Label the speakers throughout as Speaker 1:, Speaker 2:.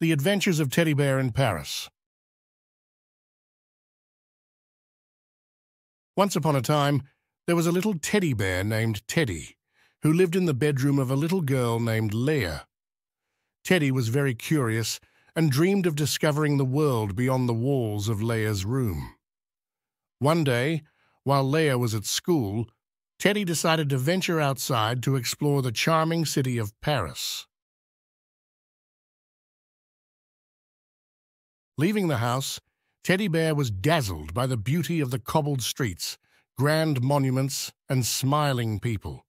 Speaker 1: The Adventures of Teddy Bear in Paris. Once upon a time, there was a little teddy bear named Teddy, who lived in the bedroom of a little girl named Lea. Teddy was very curious and dreamed of discovering the world beyond the walls of Lea's room. One day, while Lea was at school, Teddy decided to venture outside to explore the charming city of Paris. Leaving the house, Teddy Bear was dazzled by the beauty of the cobbled streets, grand monuments, and smiling people.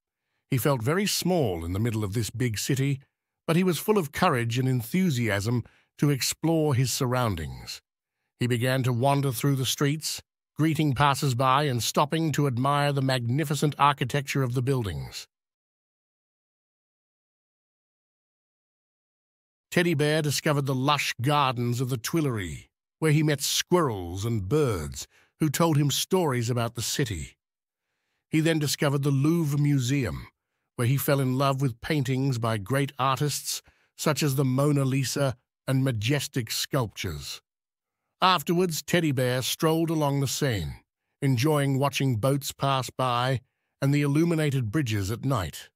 Speaker 1: He felt very small in the middle of this big city, but he was full of courage and enthusiasm to explore his surroundings. He began to wander through the streets, greeting passers-by and stopping to admire the magnificent architecture of the buildings. Teddy Bear discovered the lush gardens of the Tuileries, where he met squirrels and birds who told him stories about the city. He then discovered the Louvre Museum, where he fell in love with paintings by great artists such as the Mona Lisa and majestic sculptures. Afterwards, Teddy Bear strolled along the Seine, enjoying watching boats pass by and the illuminated bridges at night.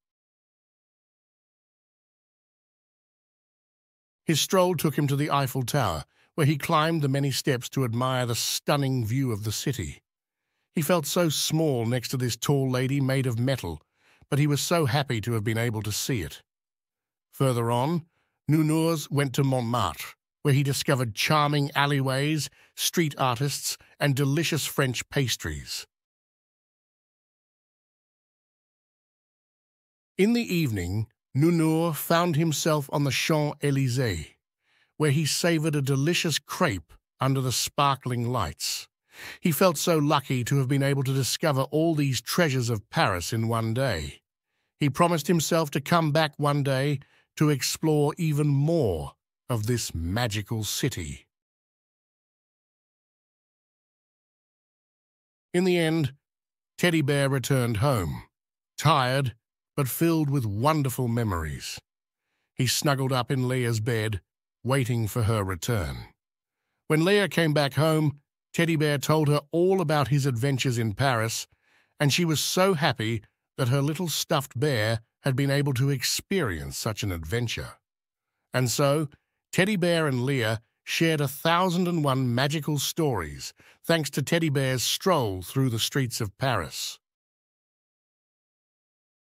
Speaker 1: His stroll took him to the Eiffel Tower, where he climbed the many steps to admire the stunning view of the city. He felt so small next to this tall lady made of metal, but he was so happy to have been able to see it. Further on, Nounours went to Montmartre, where he discovered charming alleyways, street artists, and delicious French pastries. In the evening, Nounours found himself on the Champs-Élysées, where he savoured a delicious crepe under the sparkling lights. He felt so lucky to have been able to discover all these treasures of Paris in one day. He promised himself to come back one day to explore even more of this magical city. In the end, Teddy Bear returned home, tired but filled with wonderful memories. He snuggled up in Lea's bed, waiting for her return. When Lea came back home, Teddy Bear told her all about his adventures in Paris, and she was so happy that her little stuffed bear had been able to experience such an adventure. And so, Teddy Bear and Lea shared a thousand and one magical stories thanks to Teddy Bear's stroll through the streets of Paris.